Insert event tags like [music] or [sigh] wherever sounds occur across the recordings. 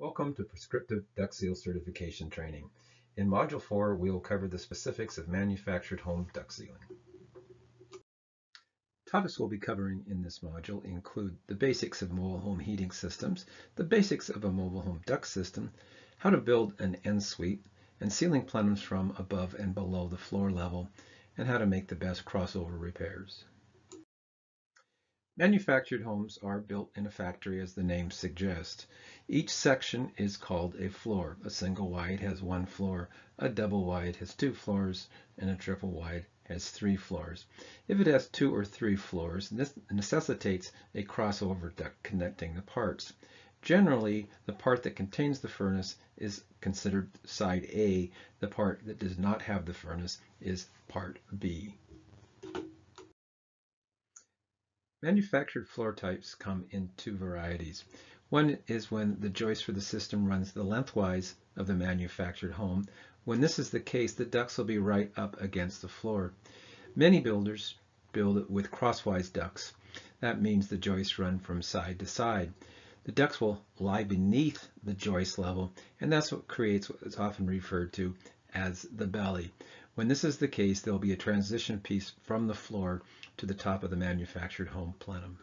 Welcome to Prescriptive Duct Seal Certification Training. In Module 4, we will cover the specifics of manufactured home duct sealing. Topics we'll be covering in this module include the basics of mobile home heating systems, the basics of a mobile home duct system, how to build an end sweep, and sealing plenums from above and below the floor level, and how to make the best crossover repairs. Manufactured homes are built in a factory as the name suggests. Each section is called a floor. A single wide has one floor, a double wide has two floors, and a triple wide has three floors. If it has two or three floors, this necessitates a crossover duct connecting the parts. Generally, the part that contains the furnace is considered side A. The part that does not have the furnace is part B. Manufactured floor types come in two varieties. One is when the joist for the system runs the lengthwise of the manufactured home. When this is the case, the ducts will be right up against the floor. Many builders build it with crosswise ducts. That means the joists run from side to side. The ducts will lie beneath the joist level, and that's what creates what is often referred to as the belly. When this is the case, there will be a transition piece from the floor to the top of the manufactured home plenum.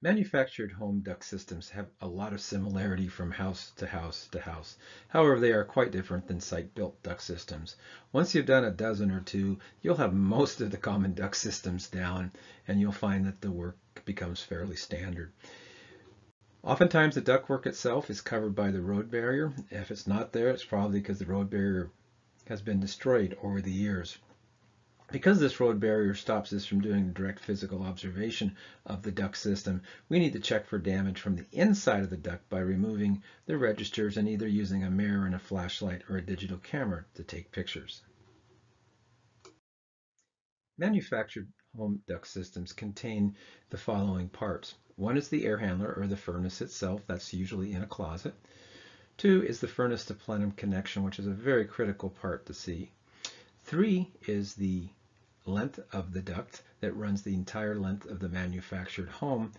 Manufactured home duct systems have a lot of similarity from house to house to house. However, they are quite different than site-built duct systems. Once you've done a dozen or two, you'll have most of the common duct systems down, and you'll find that the work becomes fairly standard. Oftentimes, the ductwork itself is covered by the rodent barrier. If it's not there, it's probably because the rodent barrier has been destroyed over the years. Because this rodent barrier stops us from doing direct physical observation of the duct system, we need to check for damage from the inside of the duct by removing the registers and either using a mirror and a flashlight or a digital camera to take pictures. Manufactured home duct systems contain the following parts. One is the air handler or the furnace itself, that's usually in a closet. Two is the furnace to plenum connection, which is a very critical part to see. Three is the length of the duct that runs the entire length of the manufactured home,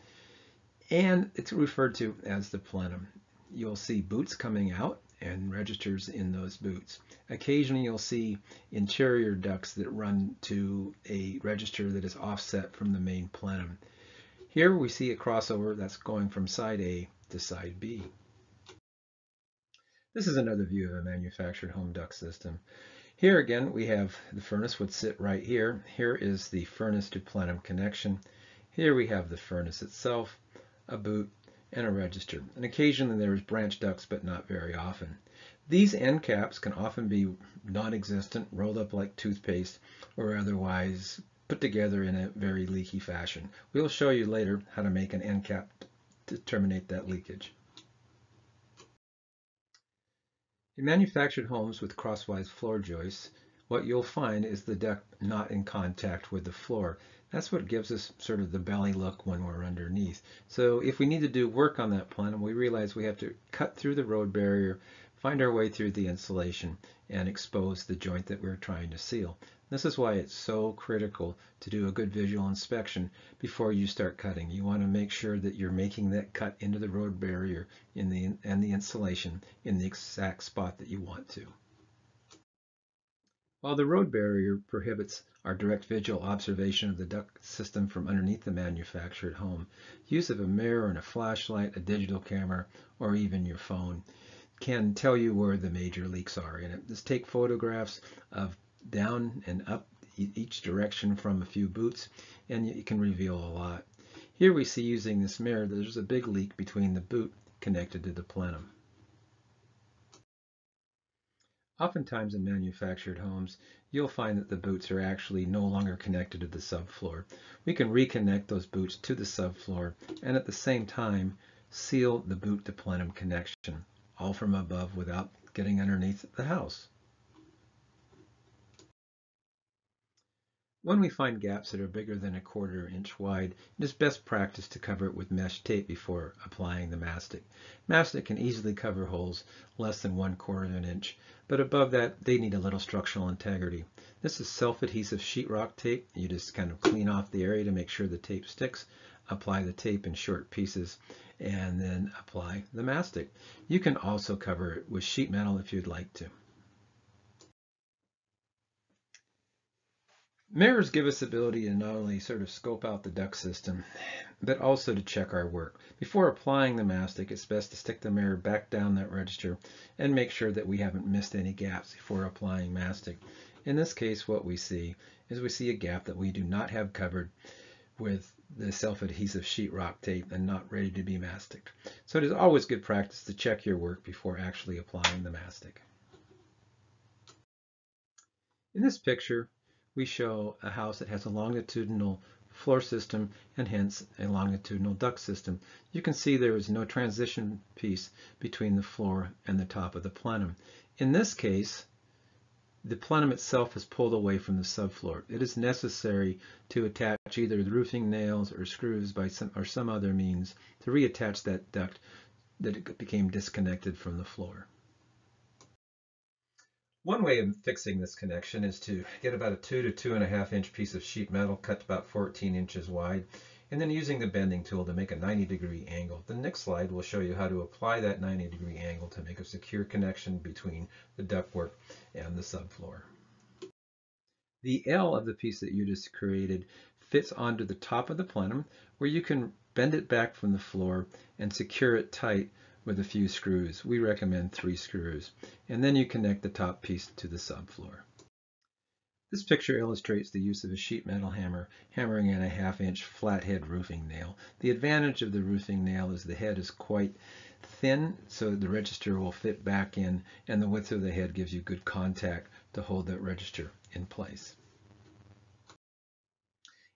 and it's referred to as the plenum. You'll see boots coming out and registers in those boots. Occasionally you'll see interior ducts that run to a register that is offset from the main plenum. Here we see a crossover that's going from side A to side B. This is another view of a manufactured home duct system. Here again, we have the furnace would sit right here. Here is the furnace to plenum connection. Here we have the furnace itself, a boot, and a register. And occasionally there's branch ducts, but not very often. These end caps can often be non-existent, rolled up like toothpaste, or otherwise put together in a very leaky fashion. We'll show you later how to make an end cap to terminate that leakage. In manufactured homes with crosswise floor joists, what you'll find is the deck not in contact with the floor. That's what gives us sort of the belly look when we're underneath. So if we need to do work on that plenum, we realize we have to cut through the rodent barrier, find our way through the insulation, and expose the joint that we're trying to seal. This is why it's so critical to do a good visual inspection before you start cutting. You want to make sure that you're making that cut into the rodent barrier in the, and the insulation in the exact spot that you want to. While the rodent barrier prohibits our direct visual observation of the duct system from underneath the manufactured home, use of a mirror and a flashlight, a digital camera, or even your phone can tell you where the major leaks are and it. Just take photographs of down and up each direction from a few boots and you can reveal a lot. Here we see using this mirror there's a big leak between the boot connected to the plenum. Oftentimes in manufactured homes, you'll find that the boots are actually no longer connected to the subfloor. We can reconnect those boots to the subfloor and at the same time seal the boot to plenum connection, all from above without getting underneath the house. When we find gaps that are bigger than a quarter inch wide, it is best practice to cover it with mesh tape before applying the mastic. Mastic can easily cover holes less than one quarter of an inch, but above that they need a little structural integrity. This is self-adhesive sheetrock tape. You just kind of clean off the area to make sure the tape sticks, apply the tape in short pieces, and then apply the mastic. You can also cover it with sheet metal if you'd like to. Mirrors give us the ability to not only sort of scope out the duct system, but also to check our work. Before applying the mastic, it's best to stick the mirror back down that register and make sure that we haven't missed any gaps before applying mastic. In this case, what we see is we see a gap that we do not have covered with the self-adhesive sheetrock tape and not ready to be masticed. So it is always good practice to check your work before actually applying the mastic. In this picture, we show a house that has a longitudinal floor system and hence a longitudinal duct system. You can see there is no transition piece between the floor and the top of the plenum. In this case, the plenum itself is pulled away from the subfloor. It is necessary to attach either the roofing nails or screws by some or some other means to reattach that duct that it became disconnected from the floor. One way of fixing this connection is to get about a two to two and a half inch piece of sheet metal cut about 14 inches wide and then using the bending tool to make a 90 degree angle. The next slide will show you how to apply that 90 degree angle to make a secure connection between the ductwork and the subfloor. The L of the piece that you just created fits onto the top of the plenum where you can bend it back from the floor and secure it tight with a few screws. We recommend three screws. And then you connect the top piece to the subfloor. This picture illustrates the use of a sheet metal hammer hammering in a half inch flathead roofing nail. The advantage of the roofing nail is the head is quite thin so the register will fit back in and the width of the head gives you good contact to hold that register in place.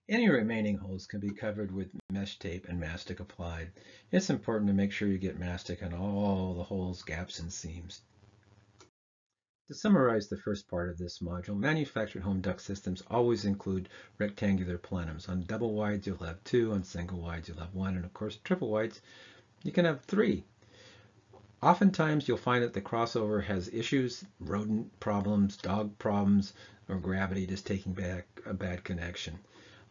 Any remaining holes can be covered with mesh tape and mastic applied. It's important to make sure you get mastic on all the holes, gaps, and seams. To summarize the first part of this module, manufactured home duct systems always include rectangular plenums. On double wides, you'll have two. On single wides, you'll have one. And of course, triple wides, you can have three. Oftentimes, you'll find that the crossover has issues, rodent problems, dog problems, or gravity just taking back a bad connection.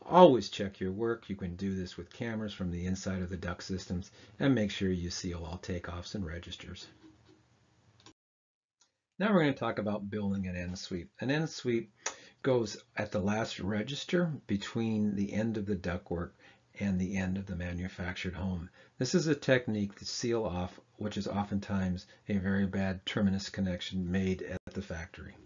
Always check your work. You can do this with cameras from the inside of the duct systems and make sure you seal all takeoffs and registers. Now we're going to talk about building an end sweep. An end sweep goes at the last register between the end of the ductwork and the end of the manufactured home. This is a technique to seal off which is oftentimes a very bad terminus connection made at the factory.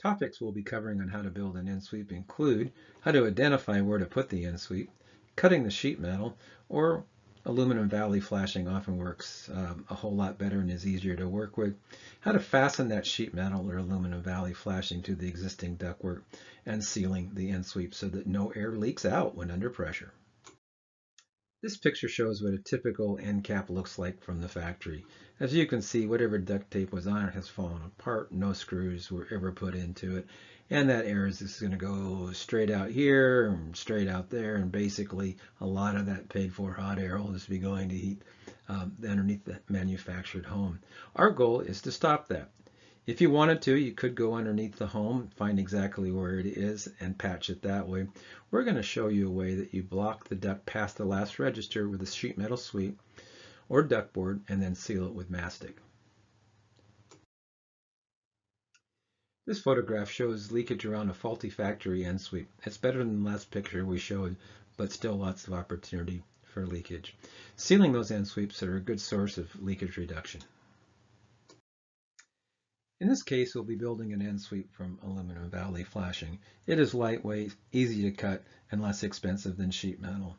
Topics we'll be covering on how to build an end sweep include how to identify where to put the end sweep, cutting the sheet metal, or aluminum valley flashing often works um, a whole lot better and is easier to work with, how to fasten that sheet metal or aluminum valley flashing to the existing ductwork, and sealing the end sweep so that no air leaks out when under pressure. This picture shows what a typical end cap looks like from the factory. As you can see, whatever duct tape was on it has fallen apart. No screws were ever put into it. And that air is just going to go straight out here and straight out there. And basically, a lot of that paid for hot air will just be going to heat um, underneath the manufactured home. Our goal is to stop that. If you wanted to, you could go underneath the home, find exactly where it is, and patch it that way. We're going to show you a way that you block the duct past the last register with a sheet metal sweep or duct board and then seal it with mastic. This photograph shows leakage around a faulty factory end sweep. It's better than the last picture we showed, but still lots of opportunity for leakage. Sealing those end sweeps are a good source of leakage reduction. In this case, we'll be building an end sweep from aluminum valley flashing. It is lightweight, easy to cut, and less expensive than sheet metal.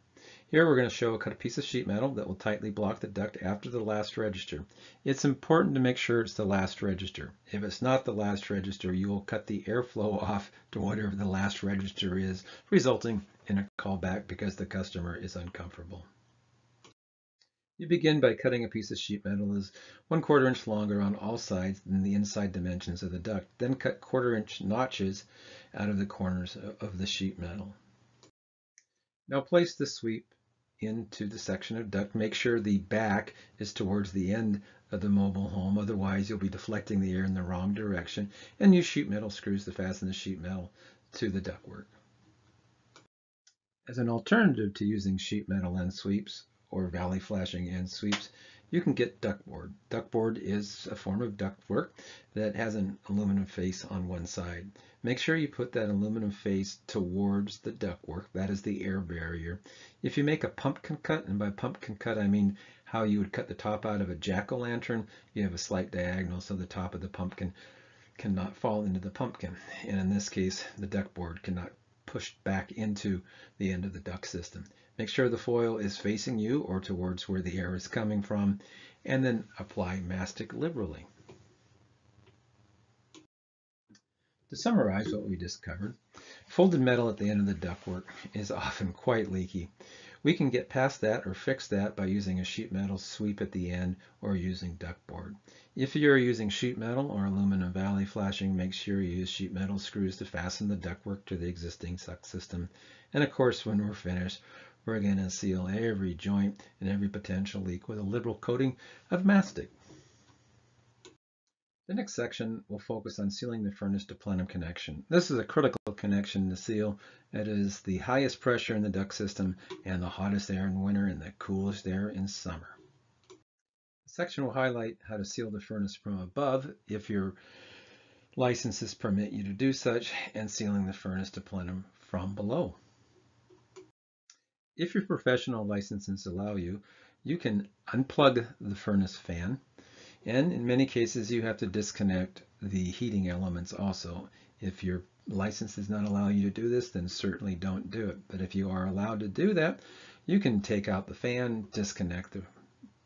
Here we're going to show a cut piece of sheet metal that will tightly block the duct after the last register. It's important to make sure it's the last register. If it's not the last register, you will cut the airflow [laughs] off to whatever the last register is, resulting in a callback because the customer is uncomfortable. You begin by cutting a piece of sheet metal as one quarter inch longer on all sides than the inside dimensions of the duct. Then cut quarter inch notches out of the corners of the sheet metal. Now place the sweep into the section of duct. Make sure the back is towards the end of the mobile home, otherwise you'll be deflecting the air in the wrong direction. And use sheet metal screws to fasten the sheet metal to the ductwork. As an alternative to using sheet metal end sweeps or valley flashing end sweeps, you can get ductboard. Ductboard is a form of ductwork that has an aluminum face on one side. Make sure you put that aluminum face towards the ductwork. That is the air barrier. If you make a pumpkin cut, and by pumpkin cut I mean how you would cut the top out of a jack-o'-lantern, you have a slight diagonal so the top of the pumpkin cannot fall into the pumpkin. And in this case, the ductboard cannot push back into the end of the duct system. Make sure the foil is facing you or towards where the air is coming from, and then apply mastic liberally. To summarize what we just covered, folded metal at the end of the ductwork is often quite leaky. We can get past that or fix that by using a sheet metal sweep at the end or using ductboard. If you're using sheet metal or aluminum valley flashing, make sure you use sheet metal screws to fasten the ductwork to the existing duct system. And of course, when we're finished, we're going to seal every joint and every potential leak with a liberal coating of mastic. The next section will focus on sealing the furnace to plenum connection. This is a critical connection to seal. It is the highest pressure in the duct system and the hottest air in winter and the coolest air in summer. The section will highlight how to seal the furnace from above if your licenses permit you to do such and sealing the furnace to plenum from below. If your professional licenses allow you, you can unplug the furnace fan and in many cases, you have to disconnect the heating elements also. If your license does not allow you to do this, then certainly don't do it. But if you are allowed to do that, you can take out the fan, disconnect the,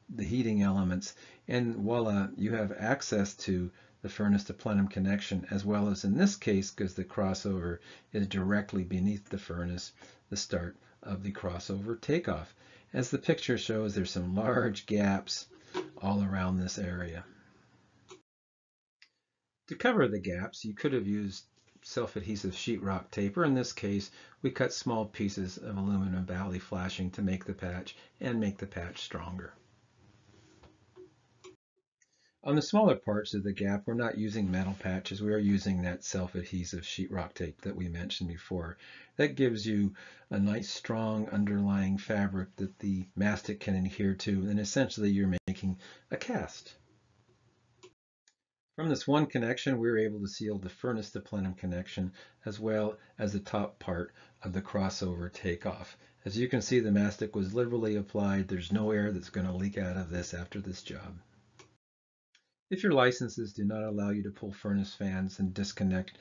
the heating elements, and voila, you have access to the furnace to plenum connection, as well as in this case, because the crossover is directly beneath the furnace, the start of the crossover takeoff. As the picture shows, there's some large gaps all around this area. To cover the gaps, you could have used self-adhesive sheetrock tape, or in this case, we cut small pieces of aluminum valley flashing to make the patch and make the patch stronger. On the smaller parts of the gap, we're not using metal patches. We are using that self-adhesive sheetrock tape that we mentioned before. That gives you a nice strong underlying fabric that the mastic can adhere to, and essentially you're making a cast. From this one connection, we were able to seal the furnace to plenum connection, as well as the top part of the crossover takeoff. As you can see, the mastic was liberally applied. There's no air that's going to leak out of this after this job. If your licenses do not allow you to pull furnace fans and disconnect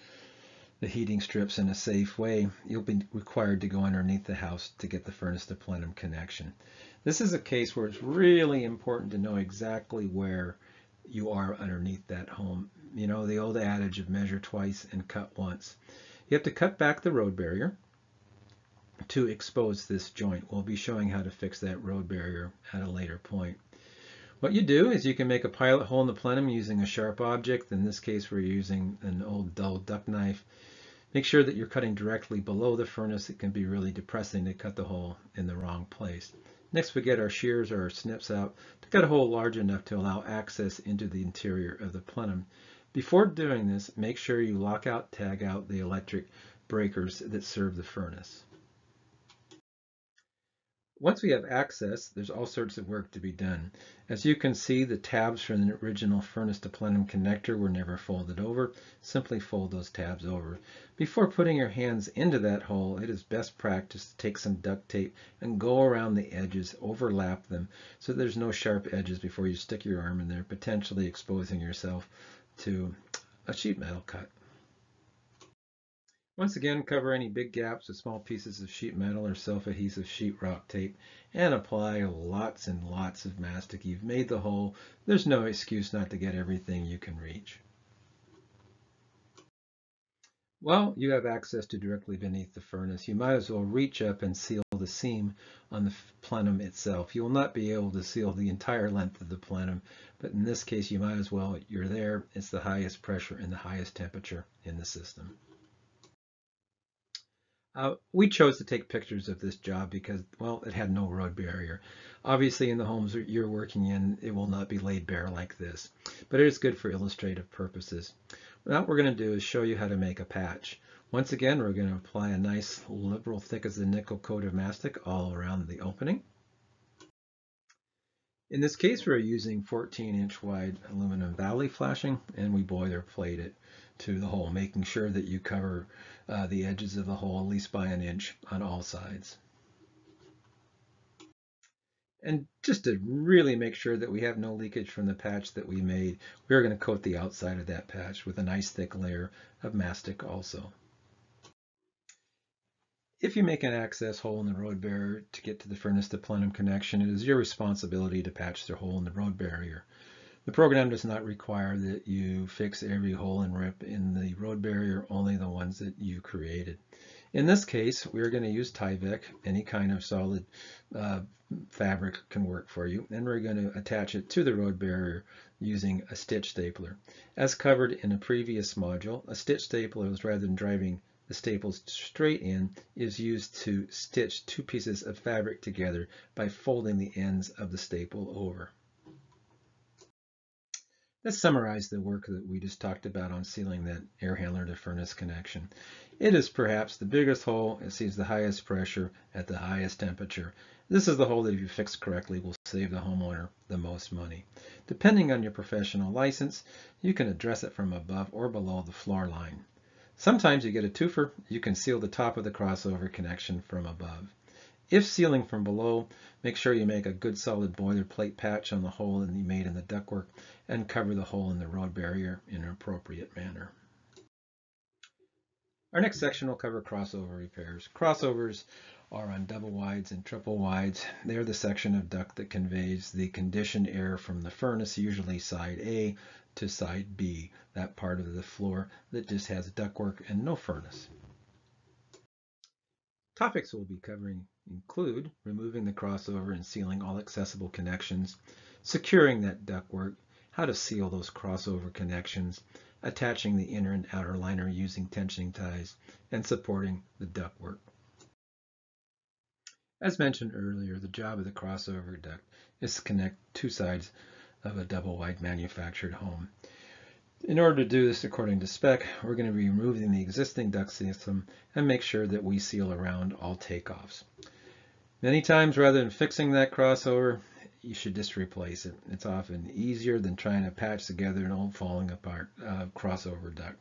the heating strips in a safe way, you'll be required to go underneath the house to get the furnace to plenum connection. This is a case where it's really important to know exactly where you are underneath that home. You know, the old adage of measure twice and cut once. You have to cut back the rodent barrier to expose this joint. We'll be showing how to fix that rodent barrier at a later point. What you do is you can make a pilot hole in the plenum using a sharp object. In this case, we're using an old dull duct knife. Make sure that you're cutting directly below the furnace. It can be really depressing to cut the hole in the wrong place. Next, we get our shears or our snips out to cut a hole large enough to allow access into the interior of the plenum. Before doing this, make sure you lock out, tag out the electric breakers that serve the furnace. Once we have access, there's all sorts of work to be done. As you can see, the tabs from the original furnace to plenum connector were never folded over. Simply fold those tabs over. Before putting your hands into that hole, it is best practice to take some duct tape and go around the edges, overlap them, so there's no sharp edges before you stick your arm in there, potentially exposing yourself to a sheet metal cut. Once again, cover any big gaps with small pieces of sheet metal or self-adhesive sheetrock tape and apply lots and lots of mastic. You've made the hole. There's no excuse not to get everything you can reach. Well, you have access to directly beneath the furnace. You might as well reach up and seal the seam on the plenum itself. You will not be able to seal the entire length of the plenum, but in this case, you might as well. You're there. It's the highest pressure and the highest temperature in the system. Uh, we chose to take pictures of this job because, well, it had no rodent barrier. Obviously, in the homes you're working in, it will not be laid bare like this, but it is good for illustrative purposes. Now what we're going to do is show you how to make a patch. Once again, we're going to apply a nice liberal thick as a nickel coat of mastic all around the opening. In this case, we're using 14 inch wide aluminum valley flashing and we boilerplate it to the hole, making sure that you cover uh, the edges of the hole at least by an inch on all sides. And just to really make sure that we have no leakage from the patch that we made, we're going to coat the outside of that patch with a nice thick layer of mastic also. If you make an access hole in the rodent barrier to get to the furnace to plenum connection, it is your responsibility to patch the hole in the rodent barrier. The program does not require that you fix every hole and rip in the rodent barrier, only the ones that you created. In this case, we're going to use Tyvek. Any kind of solid uh, fabric can work for you. And we're going to attach it to the rodent barrier using a stitch stapler. As covered in a previous module, a stitch stapler is rather than driving the staples straight in is used to stitch two pieces of fabric together by folding the ends of the staple over. Let's summarize the work that we just talked about on sealing that air handler to furnace connection. It is perhaps the biggest hole. It sees the highest pressure at the highest temperature. This is the hole that if you fix correctly will save the homeowner the most money. Depending on your professional license, you can address it from above or below the floor line. Sometimes you get a twofer, you can seal the top of the crossover connection from above. If sealing from below, make sure you make a good solid boilerplate patch on the hole that you made in the ductwork and cover the hole in the rodent barrier in an appropriate manner. Our next section will cover crossover repairs. Crossovers are on double wides and triple wides. They're the section of duct that conveys the conditioned air from the furnace, usually side A, to side B, that part of the floor that just has ductwork and no furnace. Topics we'll be covering include removing the crossover and sealing all accessible connections, securing that ductwork, how to seal those crossover connections, attaching the inner and outer liner using tensioning ties, and supporting the ductwork. As mentioned earlier, the job of the crossover duct is to connect two sides of a double wide manufactured home. In order to do this according to spec, we're going to be removing the existing duct system and make sure that we seal around all takeoffs. Many times, rather than fixing that crossover, you should just replace it. It's often easier than trying to patch together an old falling apart uh, crossover duct.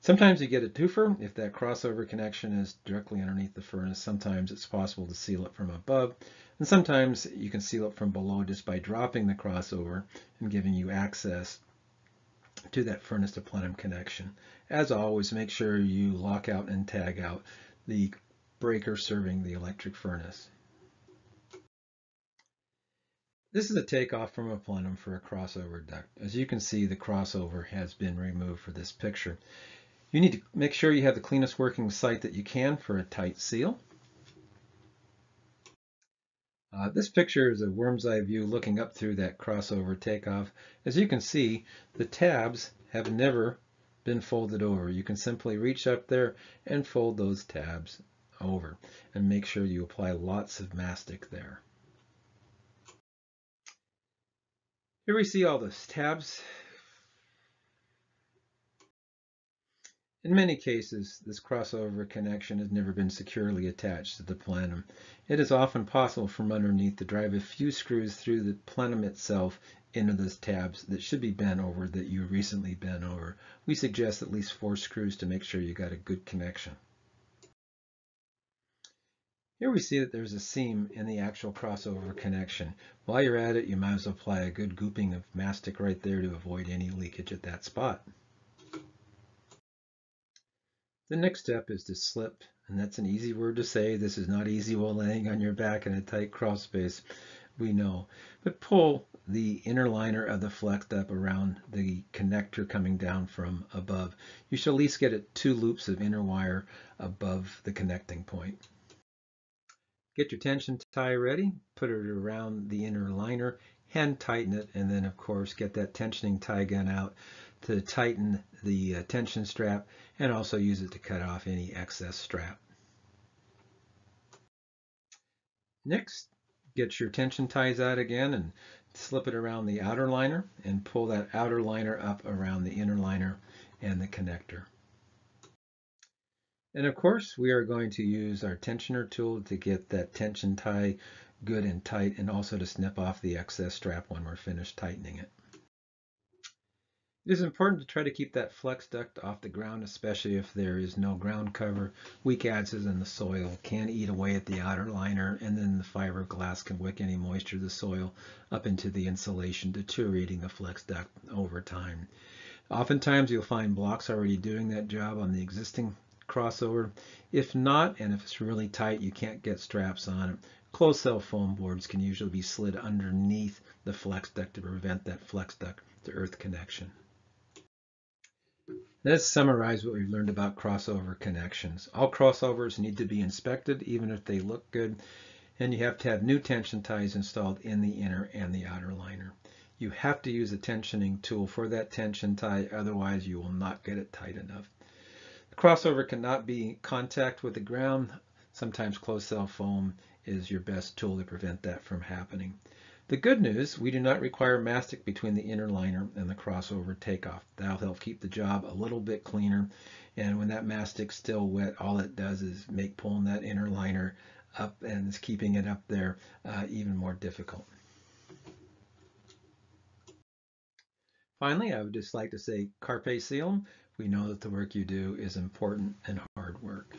Sometimes you get a twofer if that crossover connection is directly underneath the furnace. Sometimes it's possible to seal it from above, and sometimes you can seal it from below just by dropping the crossover and giving you access to that furnace to plenum connection. As always, make sure you lock out and tag out the breaker serving the electric furnace. This is a takeoff from a plenum for a crossover duct. As you can see, the crossover has been removed for this picture. You need to make sure you have the cleanest working site that you can for a tight seal. Uh, this picture is a worm's eye view looking up through that crossover takeoff. As you can see, the tabs have never been folded over. You can simply reach up there and fold those tabs over and make sure you apply lots of mastic there. Here we see all those tabs In many cases, this crossover connection has never been securely attached to the plenum. It is often possible from underneath to drive a few screws through the plenum itself into those tabs that should be bent over that you recently bent over. We suggest at least four screws to make sure you got a good connection. Here we see that there's a seam in the actual crossover connection. While you're at it, you might as well apply a good gooping of mastic right there to avoid any leakage at that spot. The next step is to slip, and that's an easy word to say. This is not easy while laying on your back in a tight crawl space, we know. But pull the inner liner of the flex up around the connector coming down from above. You should at least get it two loops of inner wire above the connecting point. Get your tension tie ready, put it around the inner liner, hand tighten it, and then of course get that tensioning tie gun out to tighten the uh, tension strap and also use it to cut off any excess strap. Next, get your tension ties out again and slip it around the outer liner and pull that outer liner up around the inner liner and the connector. And of course, we are going to use our tensioner tool to get that tension tie good and tight and also to snip off the excess strap when we're finished tightening it. It is important to try to keep that flex duct off the ground, especially if there is no ground cover. Weak acids in the soil can eat away at the outer liner, and then the fiberglass can wick any moisture of the soil up into the insulation, deteriorating the flex duct over time. Oftentimes you'll find blocks already doing that job on the existing crossover. If not, and if it's really tight, you can't get straps on it, closed cell foam boards can usually be slid underneath the flex duct to prevent that flex duct to earth connection. Let's summarize what we've learned about crossover connections. All crossovers need to be inspected, even if they look good, and you have to have new tension ties installed in the inner and the outer liner. You have to use a tensioning tool for that tension tie, otherwise you will not get it tight enough. Crossover cannot be contact with the ground. Sometimes closed cell foam is your best tool to prevent that from happening. The good news, we do not require mastic between the inner liner and the crossover takeoff. That'll help keep the job a little bit cleaner. And when that mastic's still wet, all it does is make pulling that inner liner up and is keeping it up there uh, even more difficult. Finally, I would just like to say carpe diem. We know that the work you do is important and hard work.